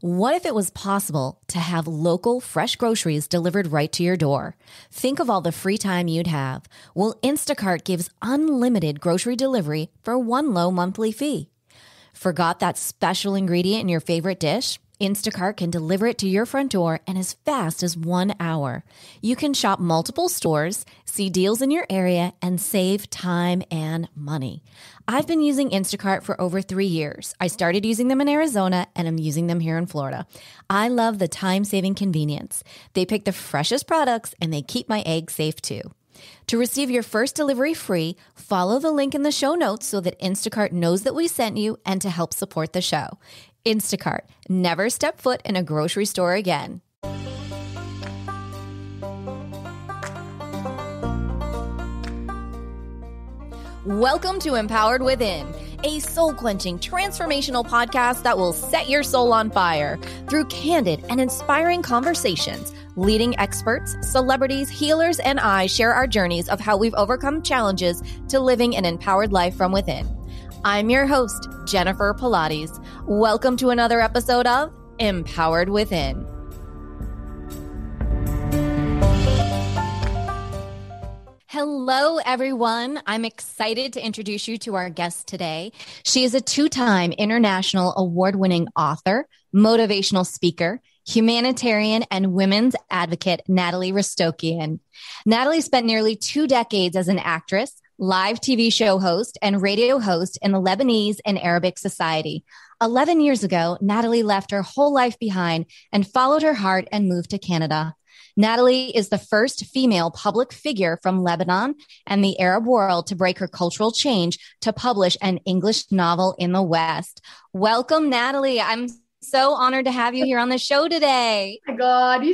What if it was possible to have local, fresh groceries delivered right to your door? Think of all the free time you'd have. Well, Instacart gives unlimited grocery delivery for one low monthly fee. Forgot that special ingredient in your favorite dish? Instacart can deliver it to your front door in as fast as one hour. You can shop multiple stores, see deals in your area, and save time and money. I've been using Instacart for over three years. I started using them in Arizona and I'm using them here in Florida. I love the time saving convenience. They pick the freshest products and they keep my eggs safe too. To receive your first delivery free, follow the link in the show notes so that Instacart knows that we sent you and to help support the show. Instacart, never step foot in a grocery store again. Welcome to Empowered Within, a soul quenching, transformational podcast that will set your soul on fire through candid and inspiring conversations. Leading experts, celebrities, healers, and I share our journeys of how we've overcome challenges to living an empowered life from within. I'm your host, Jennifer Pilates. Welcome to another episode of Empowered Within. Hello, everyone. I'm excited to introduce you to our guest today. She is a two time international award winning author, motivational speaker, humanitarian, and women's advocate, Nataly Restokian. Nataly spent nearly two decades as an actress, live TV show host, and radio host in the Lebanese and Arabic society. 11 years ago, Nataly left her whole life behind and followed her heart and moved to Canada. Nataly is the first female public figure from Lebanon and the Arab world to break her cultural change to publish an English novel in the West. Welcome, Nataly. I'm so honored to have you here on the show today. Oh my God,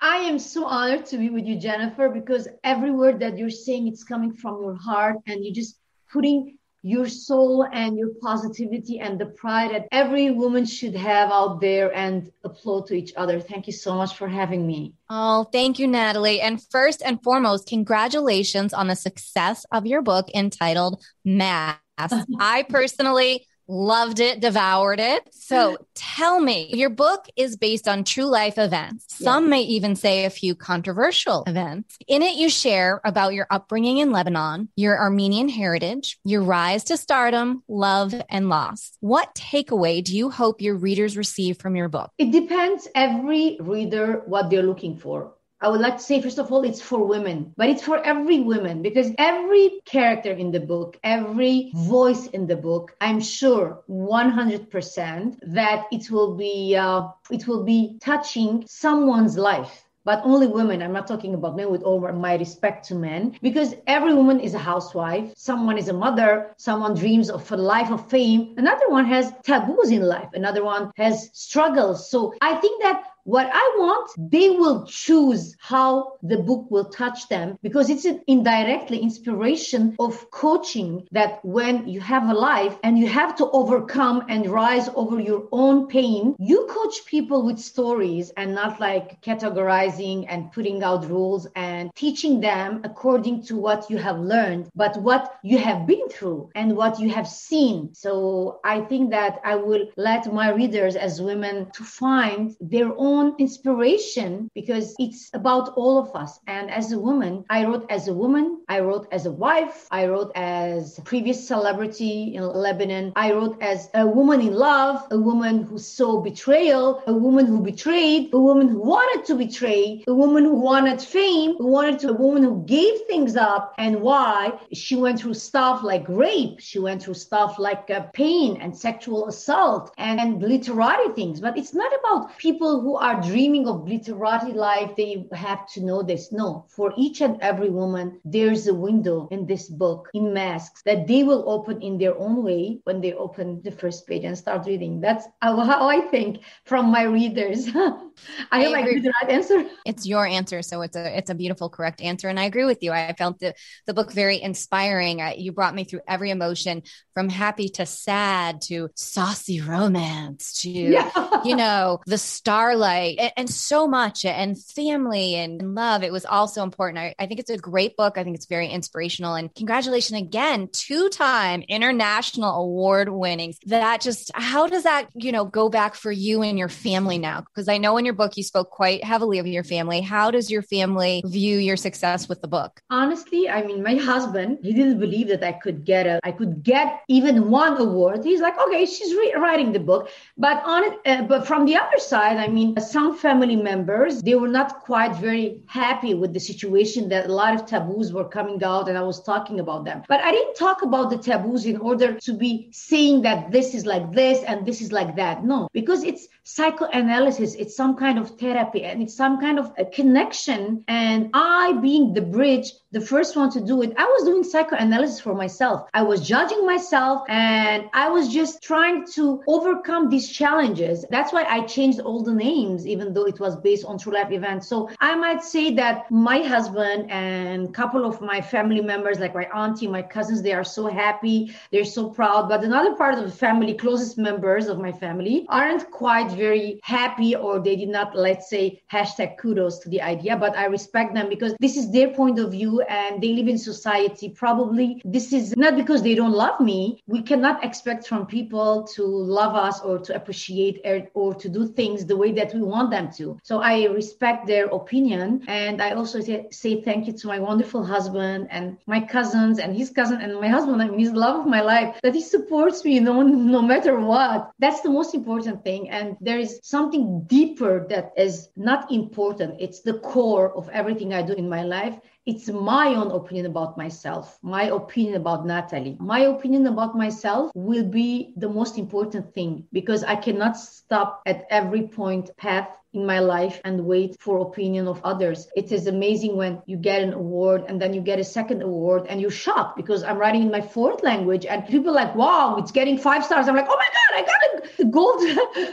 I am so honored to be with you, Jennifer, because every word that you're saying, it's coming from your heart and you're just putting your soul and your positivity and the pride that every woman should have out there and applaud to each other. Thank you so much for having me. Oh, thank you, Nataly. And first and foremost, congratulations on the success of your book entitled Masks. I personally loved it, devoured it. So mm-hmm. tell me, your book is based on true life events. Some yes. may even say a few controversial events. In it, you share about your upbringing in Lebanon, your Armenian heritage, your rise to stardom, love, and loss. What takeaway do you hope your readers receive from your book? It depends every reader what they're looking for. I would like to say, first of all, it's for women, but it's for every woman because every character in the book, every voice in the book, I'm sure 100% that it will be, uh, it will be touching someone's life but only women. I'm not talking about men with all my respect to men, because every woman is a housewife. Someone is a mother. Someone dreams of a life of fame. Another one has taboos in life. Another one has struggles. So I think that what I want, they will choose how the book will touch them because it's an indirectly inspiration of coaching that when you have a life and you have to overcome and rise over your own pain, you coach people with stories and not like categorizing and putting out rules and teaching them according to what you have learned, but what you have been through and what you have seen. So I think that I will let my readers as women to find their own own inspiration because it's about all of us. And as a woman, I wrote as a woman, I wrote as a wife, I wrote as a previous celebrity in Lebanon, I wrote as a woman in love, a woman who saw betrayal, a woman who betrayed, a woman who wanted to betray, a woman who wanted fame, who wanted to, a woman who gave things up, and why she went through stuff like rape, she went through stuff like uh, pain and sexual assault and, and literary things. But it's not about people who are dreaming of literati life, they have to know this. No, for each and every woman, there's a window in this book in masks that they will open in their own way when they open the first page and start reading. That's how I think from my readers. I, I agree. the right answer. It's your answer, so it's a it's a beautiful, correct answer, and I agree with you. I felt the the book very inspiring. I, you brought me through every emotion, from happy to sad to saucy romance to yeah. you know the starlight and, and, so much, and family and love. It was also important. I, I think it's a great book. I think it's very inspirational, and congratulations again, two time international award winnings. That just how does that you know go back for you and your family now? Because I know in your book you spoke quite heavily of your family. How does your family view your success with the book? Honestly, I mean, my husband, he didn't believe that I could get a, I could get even one award. He's like, okay, she's re- writing the book. But on it, uh, but from the other side, I mean, some family members, they were not quite very happy with the situation that a lot of taboos were coming out and I was talking about them. But I didn't talk about the taboos in order to be saying that this is like this and this is like that. No, because it's psychoanalysis. It's kind of therapy and it's some kind of a connection. And I, being the bridge, the first one to do it, I was doing psychoanalysis for myself. I was judging myself and I was just trying to overcome these challenges. That's why I changed all the names, even though it was based on true life events. So I might say that my husband and a couple of my family members, like my auntie, my cousins, they are so happy. They're so proud. But another part of the family, closest members of my family, aren't quite very happy or they did not, let's say, hashtag kudos to the idea. But I respect them because this is their point of view and they live in society. Probably this is not because they don't love me. We cannot expect from people to love us or to appreciate er, or to do things the way that we want them to. So I respect their opinion. And I also say, thank you to my wonderful husband and my cousins and his cousin and my husband. I mean, the love of my life that he supports me, you know, no matter what. That's the most important thing. And there is something deeper that is not important. It's the core of everything I do in my life it's my own opinion about myself, my opinion about Nataly. My opinion about myself will be the most important thing because I cannot stop at every point path in my life and wait for opinion of others. It is amazing when you get an award and then you get a second award and you're shocked because I'm writing in my fourth language and people like, wow, it's getting five stars. I'm like, oh my God, I got a gold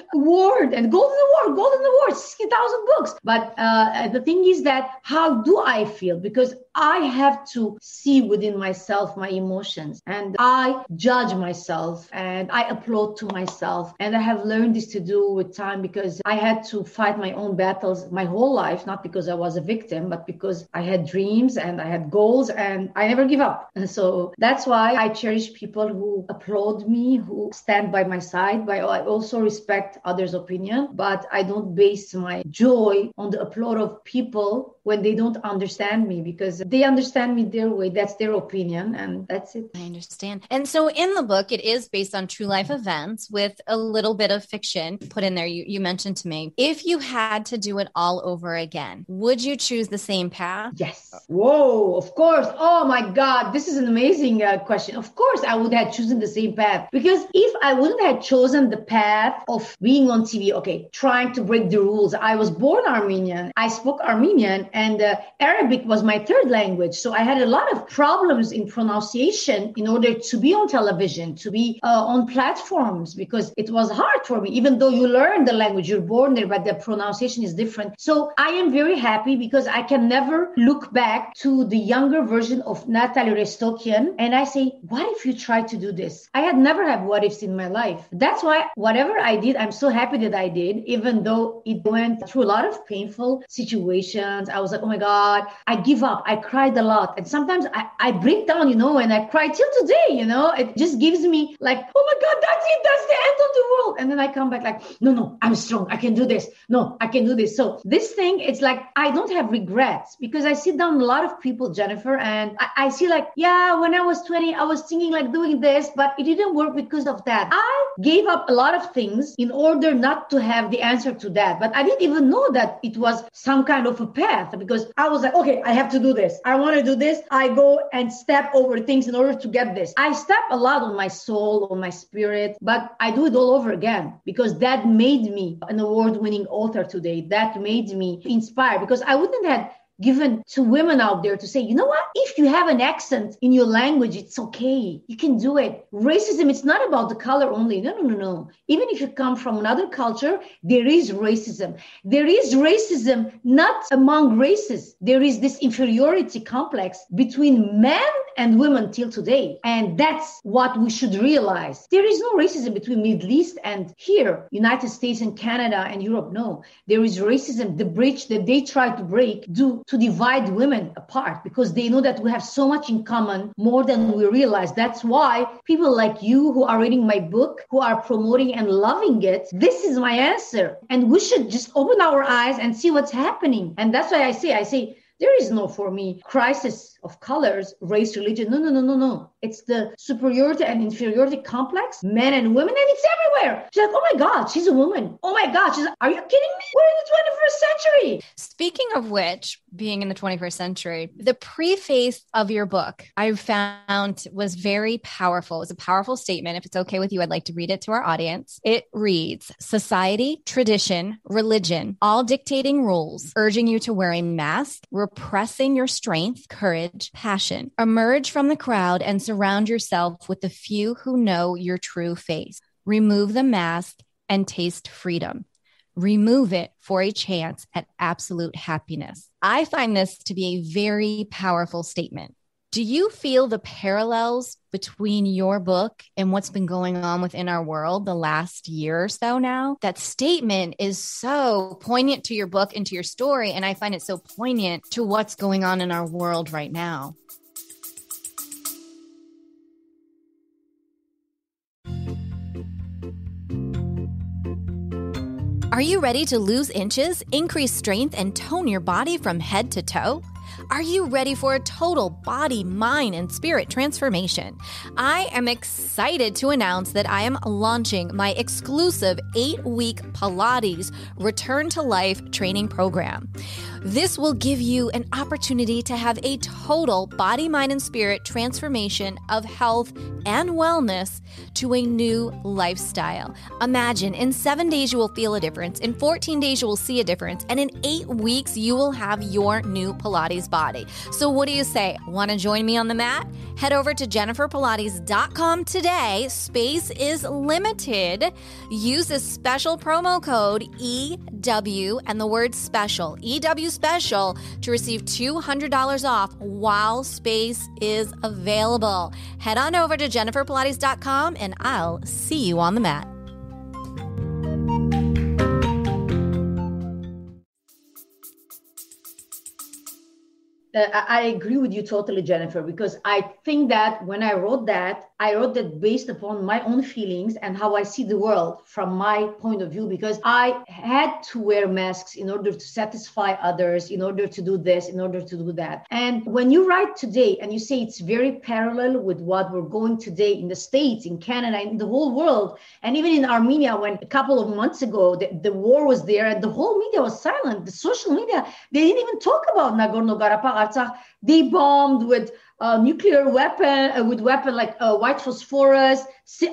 award and golden award, golden award, 60,000 books. But uh, the thing is that how do I feel? Because I have to see within myself my emotions and I judge myself and I applaud to myself. And I have learned this to do with time because I had to fight my own battles my whole life, not because I was a victim, but because I had dreams and I had goals and I never give up. And so that's why I cherish people who applaud me, who stand by my side. But I also respect others' opinion, but I don't base my joy on the applaud of people when they don't understand me because they understand me their way. That's their opinion, and that's it. I understand. And so in the book, it is based on true life events with a little bit of fiction put in there. You, you mentioned to me. If you had to do it all over again, would you choose the same path? Yes. Whoa, of course. Oh my God, this is an amazing uh, question. Of course, I would have chosen the same path because if I wouldn't have chosen the path of being on TV, okay, trying to break the rules, I was born Armenian, I spoke Armenian and uh, Arabic was my third language. So I had a lot of problems in pronunciation in order to be on television, to be uh, on platforms, because it was hard for me, even though you learn the language, you're born there, but the pronunciation is different. So I am very happy because I can never look back to the younger version of Nataly Restokian and I say, what if you try to do this? I had never had what ifs in my life. That's why whatever I did, I'm so happy that I did, even though it went through a lot of painful situations. I was like, oh my God, I give up. I cried a lot. And sometimes I, I break down, you know, and I cry till today, you know, it just gives me like, oh my God, that's it. That's the end of the world. And then I come back like, no, no, I'm strong. I can do this. No, I can do this. So this thing, it's like, I don't have regrets because I sit down a lot of people, Jennifer, and I, I see like, yeah, when I was 20, I was thinking like doing this, but it didn't work because of that. I gave up a lot of things in order not to have the answer to that. But I didn't even know that it was some kind of a path because I was like, okay, I have to do this. I want to do this. I go and step over things in order to get this. I step a lot on my soul, on my spirit, but I do it all over again because that made me an award winning author today. That made me inspired because I wouldn't have given to women out there to say, you know what? If you have an accent in your language, it's okay. You can do it. Racism, it's not about the color only. No, no, no, no. Even if you come from another culture, there is racism. There is racism not among races. There is this inferiority complex between men and women till today. And that's what we should realize. There is no racism between Middle East and here, United States and Canada and Europe. No, there is racism, the bridge that they try to break do to divide women apart because they know that we have so much in common more than we realize. That's why people like you who are reading my book, who are promoting and loving it, this is my answer. And we should just open our eyes and see what's happening. And that's why I say, I say, there is no for me crisis of colors, race, religion. No, no, no, no, no. It's the superiority and inferiority complex, men and women, and it's everywhere. She's like, oh my God, she's a woman. Oh my God, she's like, are you kidding me? We're in the 21st century. Speaking of which, being in the 21st century, the preface of your book I found was very powerful. It was a powerful statement. If it's okay with you, I'd like to read it to our audience. It reads Society, tradition, religion, all dictating rules, urging you to wear a mask, repressing your strength, courage, passion. Emerge from the crowd and surround yourself with the few who know your true face. Remove the mask and taste freedom. Remove it for a chance at absolute happiness. I find this to be a very powerful statement. Do you feel the parallels between your book and what's been going on within our world the last year or so now? That statement is so poignant to your book and to your story. And I find it so poignant to what's going on in our world right now. Are you ready to lose inches, increase strength, and tone your body from head to toe? Are you ready for a total body, mind, and spirit transformation? I am excited to announce that I am launching my exclusive eight week Pilates Return to Life training program. This will give you an opportunity to have a total body, mind, and spirit transformation of health and wellness to a new lifestyle. Imagine in seven days you will feel a difference, in 14 days you will see a difference, and in eight weeks you will have your new Pilates body. So, what do you say? Want to join me on the mat? Head over to jenniferpilates.com today. Space is limited. Use this special promo code EW and the word special, EW special, to receive $200 off while space is available. Head on over to jenniferpilates.com and I'll see you on the mat. Uh, I agree with you totally, Jennifer, because I think that when I wrote that, I wrote that based upon my own feelings and how I see the world from my point of view, because I had to wear masks in order to satisfy others, in order to do this, in order to do that. And when you write today and you say it's very parallel with what we're going today in the States, in Canada, in the whole world, and even in Armenia, when a couple of months ago the, the war was there and the whole media was silent, the social media, they didn't even talk about Nagorno Karabakh Artsakh, they bombed with nuclear weapon, uh, with weapon like uh, white phosphorus,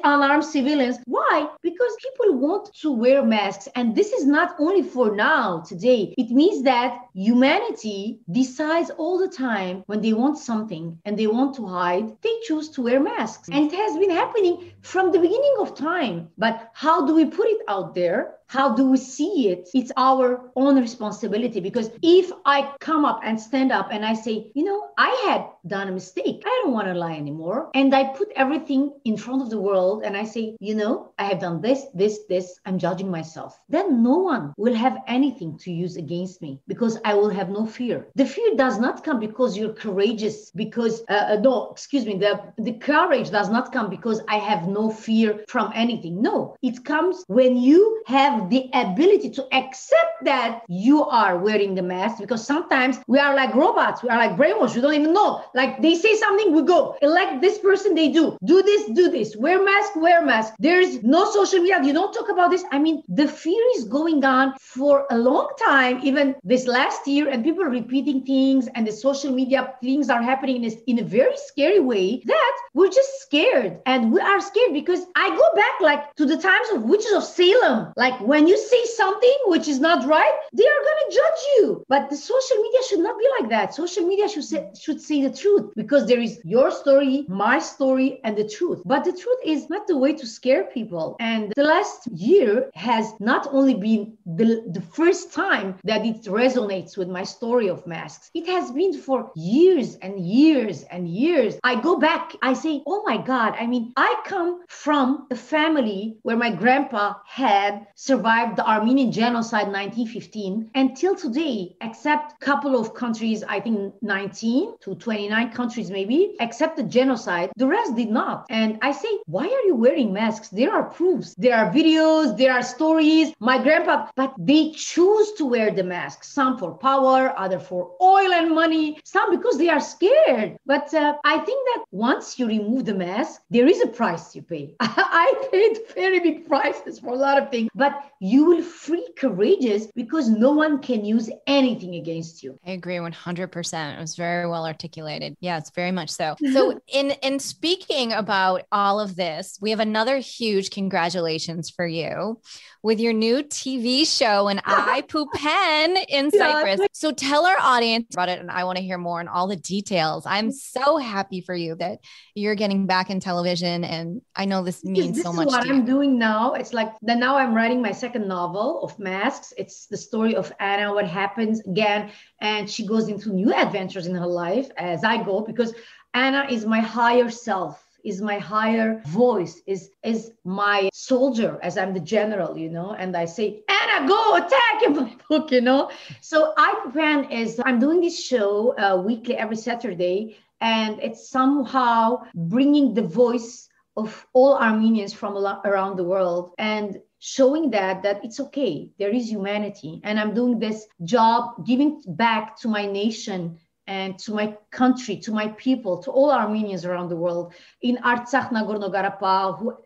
unarmed civilians. Why? Because people want to wear masks. And this is not only for now, today. It means that humanity decides all the time when they want something and they want to hide, they choose to wear masks. And it has been happening from the beginning of time. But how do we put it out there? How do we see it? It's our own responsibility because if I come up and stand up and I say, you know, I had done a mistake, I don't want to lie anymore, and I put everything in front of the world and I say, you know, I have done this, this, this, I'm judging myself, then no one will have anything to use against me because I will have no fear. The fear does not come because you're courageous, because, uh, uh no, excuse me, the, the courage does not come because I have no fear from anything. No, it comes when you have the ability to accept that you are wearing the mask because sometimes we are like robots, we are like brainwashed, we don't even know. Like they say something, we go elect this person, they do. Do this, do this. Wear mask, wear mask. There's no social media. You don't talk about this. I mean, the fear is going on for a long time, even this last year, and people are repeating things, and the social media things are happening in a, in a very scary way that we're just scared. And we are scared because I go back like to the times of witches of Salem. Like when you say something which is not right, they are to judge you. But the social media should not be like that. Social media should say, should say the truth because there is your story, my story, and the truth. But the truth is not the way to scare people. And the last year has not only been the, the first time that it resonates with my story of masks, it has been for years and years and years. I go back, I say, oh my God, I mean, I come from a family where my grandpa had survived the Armenian genocide 1915 until today, except a couple of countries, I think 19 to 29 countries maybe, except the genocide, the rest did not. And I say, why are you wearing masks? There are proofs, there are videos, there are stories. My grandpa, but they choose to wear the mask, some for power, other for oil and money, some because they are scared. But uh, I think that once you remove the mask, there is a price you pay. I paid very big prices for a lot of things, but you will feel courageous because no one can use anything against you. I agree 100%. It was very well articulated. Yeah, it's very much so. So in in speaking about all of this, we have another huge congratulations for you with your new TV show and I Poop Pen in Cyprus. So tell our audience about it and I want to hear more and all the details. I'm mm-hmm. so happy for you that you're getting back in television and I know this means this so much. Is what I'm doing now. It's like that now I'm writing my second novel of masks. It's the story of Anna, what happens again, and she goes into new adventures in her life as I go because Anna is my higher self is my higher voice is is my soldier as i'm the general you know and i say anna go attack in my book you know. So i plan is i'm doing this show uh, weekly every saturday and it's somehow bringing the voice of all armenians from around the world and showing that that it's okay there is humanity. And i'm doing this job giving back to my nation and to my country, to my people, to all Armenians around the world in Artsakh, Nagorno-Karabakh, who,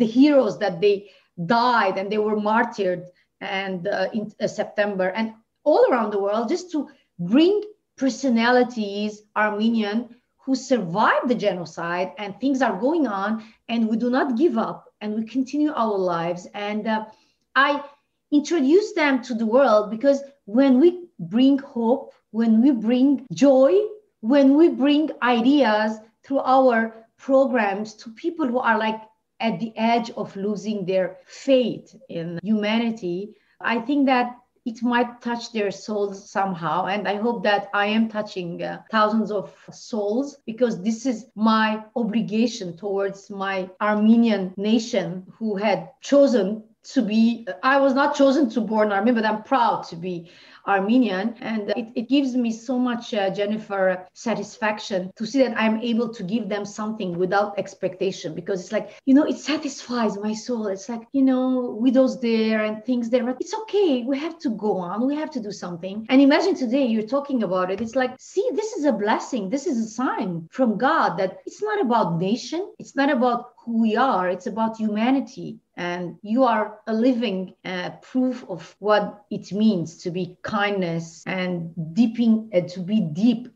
the heroes that they died and they were martyred and uh, in uh, September and all around the world, just to bring personalities, Armenian, who survived the genocide and things are going on and we do not give up and we continue our lives. And uh, I introduce them to the world because when we bring hope when we bring joy, when we bring ideas through our programs to people who are like at the edge of losing their faith in humanity, I think that it might touch their souls somehow. And I hope that I am touching uh, thousands of souls because this is my obligation towards my Armenian nation who had chosen to be, I was not chosen to born Armenian, but I'm proud to be Armenian. And it, it gives me so much, uh, Jennifer, satisfaction to see that I'm able to give them something without expectation because it's like, you know, it satisfies my soul. It's like, you know, widows there and things there, but it's okay. We have to go on. We have to do something. And imagine today you're talking about it. It's like, see, this is a blessing. This is a sign from God that it's not about nation. It's not about who we are. It's about humanity and you are a living uh, proof of what it means to be kindness and deeping uh, to be deep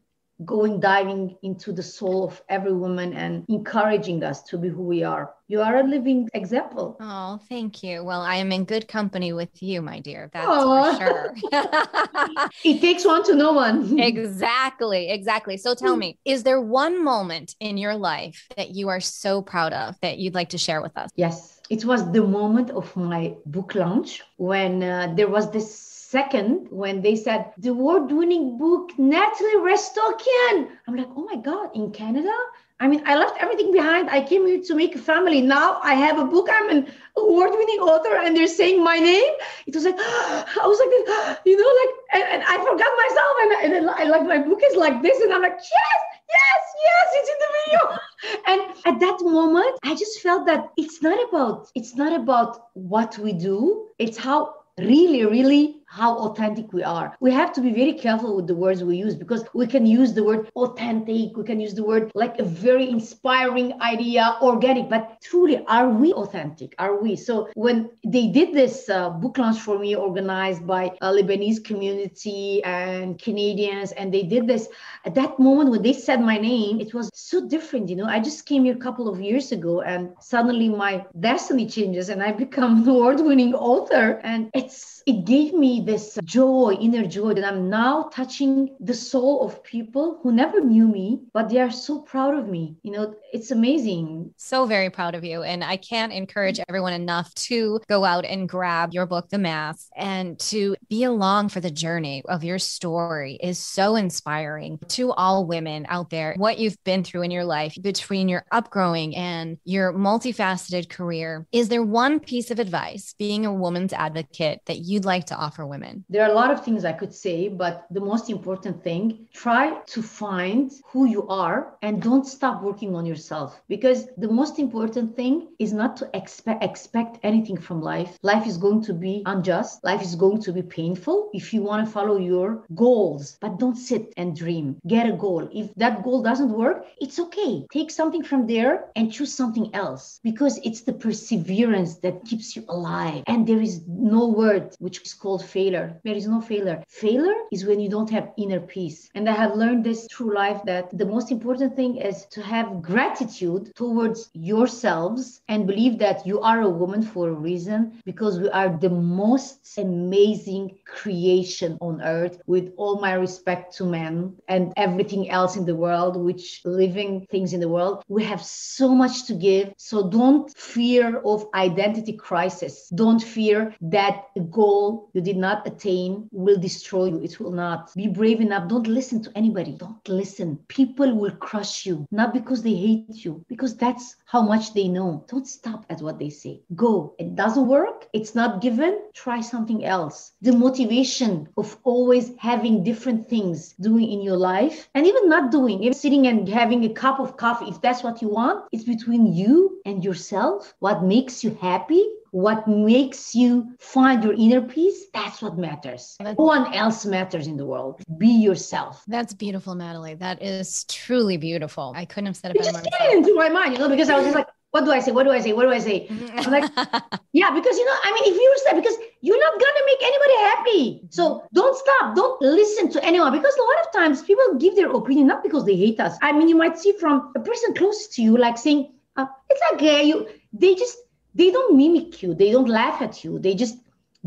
going diving into the soul of every woman and encouraging us to be who we are. You are a living example. Oh thank you. Well i am in good company with you my dear that's Aww. for sure. It takes one to know one. Exactly exactly. So tell me is there one moment in your life that you are so proud of that you'd like to share with us? Yes it was the moment of my book launch when uh, there was this second when they said the award-winning book Nataly Restokian. I'm like, oh my god, in Canada? I mean, I left everything behind. I came here to make a family. Now I have a book. I'm an award-winning author, and they're saying my name. It was like I was like, you know, like, and, and I forgot myself, and, and I like my book is like this, and I'm like, yes, yes, yes, it's in the video. And at that moment, I just felt that it's not about it's not about what we do. It's how really, really how authentic we are. We have to be very careful with the words we use because we can use the word authentic, we can use the word like a very inspiring idea, organic, but truly, are we authentic? Are we? So when they did this uh, book launch for me, organized by a Lebanese community and Canadians, and they did this at that moment when they said my name, it was so different. You know, I just came here a couple of years ago, and suddenly my destiny changes, and I become an award-winning author, and it's it gave me this joy, inner joy that I'm now touching the soul of people who never knew me, but they are so proud of me. You know, it's amazing. So very proud of you. And I can't encourage everyone enough to go out and grab your book, The Mask, and to be along for the journey of your story is so inspiring to all women out there. What you've been through in your life between your upgrowing and your multifaceted career. Is there one piece of advice, being a woman's advocate, that you'd like to offer women? There are a lot of things I could say, but the most important thing, try to find who you are and don't stop working on yourself because the most important thing is not to expect expect anything from life. Life is going to be unjust. Life is going to be painful if you want to follow your goals, but don't sit and dream. Get a goal. If that goal doesn't work, it's okay. Take something from there and choose something else because it's the perseverance that keeps you alive. And there is no word which is called. There is no failure. Failure is when you don't have inner peace. And I have learned this through life that the most important thing is to have gratitude towards yourselves and believe that you are a woman for a reason because we are the most amazing creation on earth with all my respect to men and everything else in the world which living things in the world we have so much to give so don't fear of identity crisis don't fear that goal you did not attain will destroy you. It will not. Be brave enough. Don't listen to anybody. Don't listen. People will crush you, not because they hate you, because that's how much they know. Don't stop at what they say. Go. It doesn't work. It's not given. Try something else. The motivation of always having different things doing in your life and even not doing, even sitting and having a cup of coffee, if that's what you want, it's between you and yourself. What makes you happy what makes you find your inner peace that's what matters no one else matters in the world be yourself that's beautiful nataly that is truly beautiful i couldn't have said it better just came into my mind you know because i was just like what do I say? What do I say? What do I say? I'm like, yeah, because you know, I mean, if you stop, because you're not gonna make anybody happy. So don't stop. Don't listen to anyone because a lot of times people give their opinion not because they hate us. I mean, you might see from a person close to you, like saying, uh, "It's okay." You, they just they don't mimic you. They don't laugh at you. They just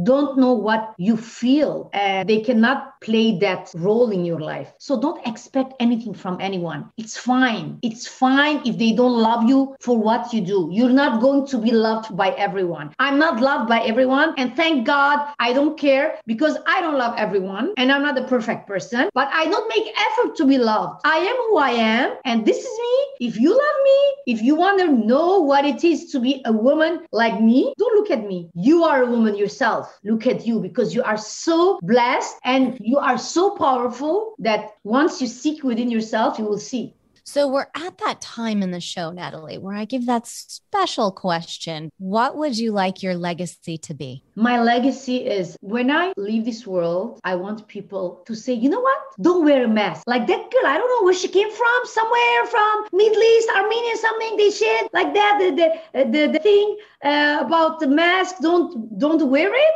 don't know what you feel and they cannot play that role in your life. So don't expect anything from anyone. It's fine. It's fine if they don't love you for what you do. You're not going to be loved by everyone. I'm not loved by everyone and thank god i don't care because i don't love everyone and i'm not a perfect person but i don't make effort to be loved. I am who i am and this is me. If you love me if you want to know what it is to be a woman like me don't look at me. You are a woman yourself yourself. Look at you because you are so blessed and you are so powerful that once you seek within yourself, you will see. So we're at that time in the show, Nataly, where I give that special question. What would you like your legacy to be? My legacy is when I leave this world, I want people to say, you know what? Don't wear a mask. Like that girl, I don't know where she came from, somewhere from Middle East, Armenia, something they said like that. The the the, the thing uh, about the mask, don't don't wear it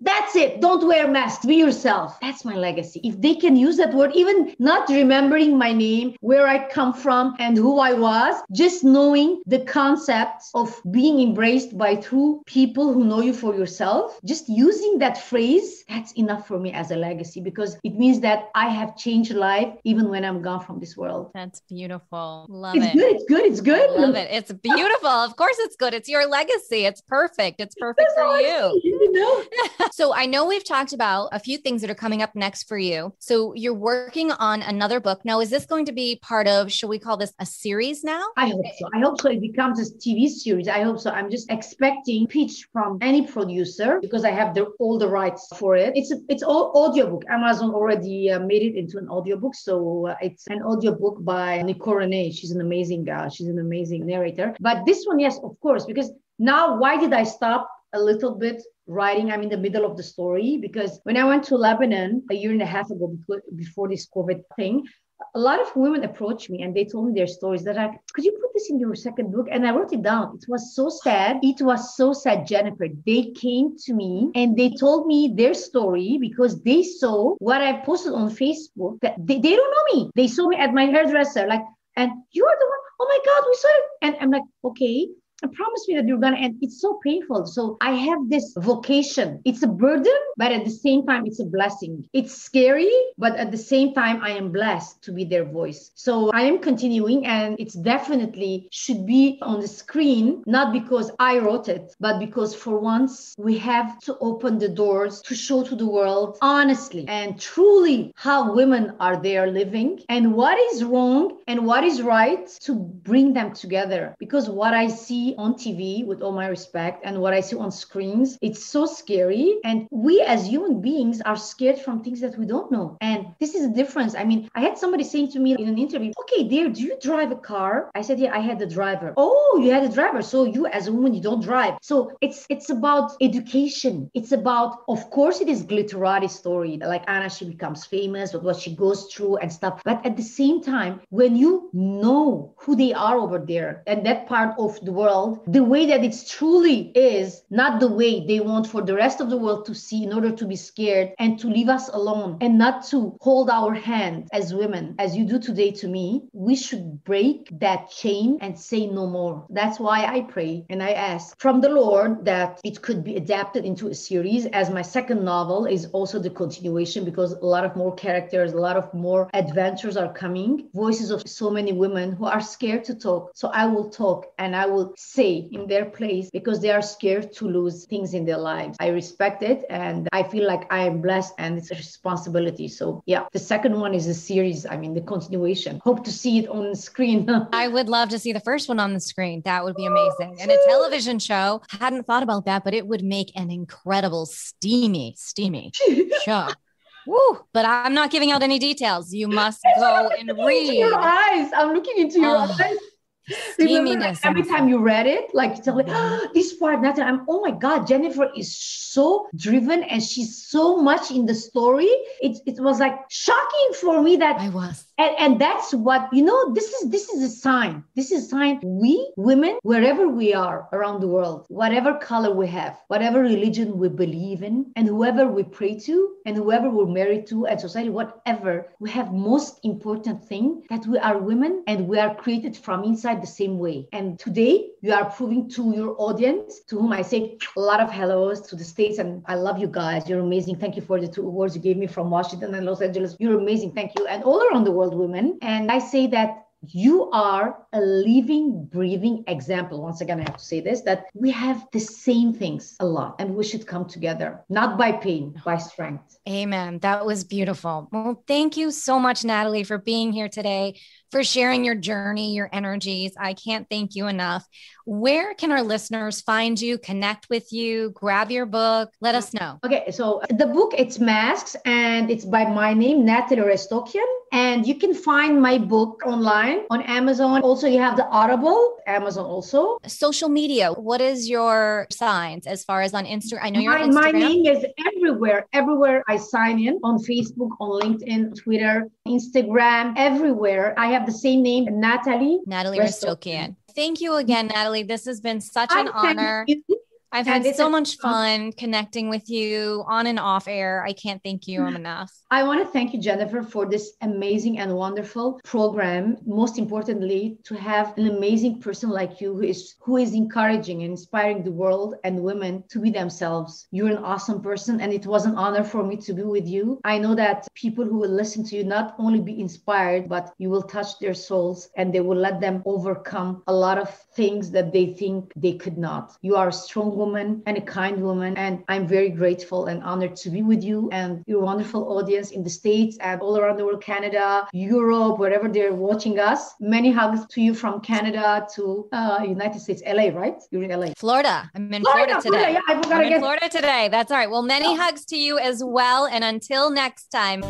that's it. Don't wear masks. Be yourself. That's my legacy. If they can use that word, even not remembering my name, where I come from, and who I was, just knowing the concept of being embraced by true people who know you for yourself, just using that phrase, that's enough for me as a legacy because it means that I have changed life even when I'm gone from this world. That's beautiful. Love it's it. Good. It's good. It's good. Love it. It's beautiful. of course, it's good. It's your legacy. It's perfect. It's perfect for you. you know? So I know we've talked about a few things that are coming up next for you. So you're working on another book. Now, is this going to be part of, should we call this a series now? I hope so. I hope so. It becomes a TV series. I hope so. I'm just expecting pitch from any producer because I have the, all the rights for it. It's a, it's all audiobook. Amazon already uh, made it into an audiobook. So uh, it's an audiobook by Nicole Renee. She's an amazing, uh, she's an amazing narrator. But this one, yes, of course, because now why did I stop a little bit writing. I'm in the middle of the story because when I went to Lebanon a year and a half ago before this COVID thing, a lot of women approached me and they told me their stories that I could you put this in your second book? And I wrote it down. It was so sad. It was so sad, Jennifer. They came to me and they told me their story because they saw what I posted on Facebook that they, they don't know me. They saw me at my hairdresser, like, and you are the one, oh my God, we saw it. And I'm like, okay, and promise me that you're gonna end. it's so painful. So i have this vocation. It's a burden but at the same time it's a blessing. It's scary but at the same time i am blessed to be their voice. So i am continuing and it's definitely should be on the screen not because i wrote it but because for once we have to open the doors to show to the world honestly and truly how women are there living and what is wrong and what is right to bring them together. Because what i see on TV, with all my respect, and what I see on screens, it's so scary. And we as human beings are scared from things that we don't know. And this is a difference. I mean, I had somebody saying to me in an interview, okay, dear, do you drive a car? I said, yeah, I had the driver. Oh, you had a driver. So you as a woman, you don't drive. So it's it's about education. It's about, of course, it is glitterati story. Like Anna, she becomes famous, but what she goes through and stuff. But at the same time, when you know who they are over there and that part of the world world the way that it truly is, not the way they want for the rest of the world to see in order to be scared and to leave us alone and not to hold our hand as women, as you do today to me. We should break that chain and say no more. That's why I pray and I ask from the Lord that it could be adapted into a series as my second novel is also the continuation because a lot of more characters, a lot of more adventures are coming. Voices of so many women who are scared to talk. So I will talk and I will say in their place because they are scared to lose things in their lives. I respect it and I feel like I am blessed and it's a responsibility. So, yeah, the second one is a series. I mean, the continuation. Hope to see it on the screen. I would love to see the first one on the screen. That would be amazing. And a television show, hadn't thought about that, but it would make an incredible, steamy, steamy show. Woo, but I'm not giving out any details. You must go and read. Your eyes. I'm looking into your oh. eyes. Remember, like, every time you read it, like you tell me, oh, this part, that I'm, oh my God, Jennifer is so driven and she's so much in the story. It, it was like shocking for me that I was. And, and that's what, you know, this is this is a sign. This is a sign we women, wherever we are around the world, whatever color we have, whatever religion we believe in, and whoever we pray to, and whoever we're married to, and society, whatever, we have most important thing that we are women and we are created from inside the same way. And today you are proving to your audience, to whom I say a lot of hellos to the States, and I love you guys. You're amazing. Thank you for the two awards you gave me from Washington and Los Angeles. You're amazing. Thank you. And all around the world, women. And I say that you are a living, breathing example. Once again, I have to say this that we have the same things a lot and we should come together, not by pain, by strength. Amen. That was beautiful. Well, thank you so much, Nataly, for being here today for sharing your journey, your energies. I can't thank you enough. Where can our listeners find you, connect with you, grab your book? Let us know. Okay, so the book it's Masks and it's by my name, Nataly Restokian. And you can find my book online on Amazon. Also, you have the Audible, Amazon also. Social media, what is your signs as far as on Instagram? I know you're my, on Instagram. My name is everywhere. Everywhere I sign in on Facebook, on LinkedIn, Twitter, Instagram, everywhere. I have the same name, Nataly. Nataly Restokian. Thank you again, Nataly. This has been such an I honor. I've had so much fun connecting with you on and off air. I can't thank you enough. I want to thank you, Jennifer, for this amazing and wonderful program. Most importantly, to have an amazing person like you who is who is encouraging and inspiring the world and women to be themselves. You're an awesome person, and it was an honor for me to be with you. I know that people who will listen to you not only be inspired, but you will touch their souls and they will let them overcome a lot of things that they think they could not. You are a strong woman and a kind woman. And I'm very grateful and honored to be with you and your wonderful audience in the States and all around the world, Canada, Europe, wherever they're watching us. Many hugs to you from Canada to uh, United States, LA, right? You're in LA. Florida. I'm in Florida, Florida today. Florida, yeah, I forgot I'm again. in Florida today. That's all right. Well, many oh. hugs to you as well. And until next time.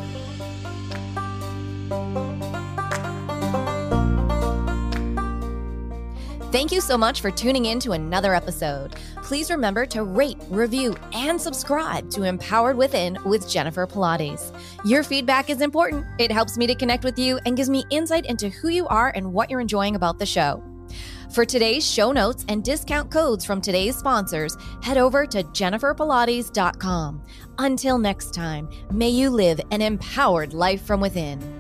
Thank you so much for tuning in to another episode. Please remember to rate, review, and subscribe to Empowered Within with Jennifer Pilates. Your feedback is important. It helps me to connect with you and gives me insight into who you are and what you're enjoying about the show. For today's show notes and discount codes from today's sponsors, head over to jenniferpilates.com. Until next time, may you live an empowered life from within.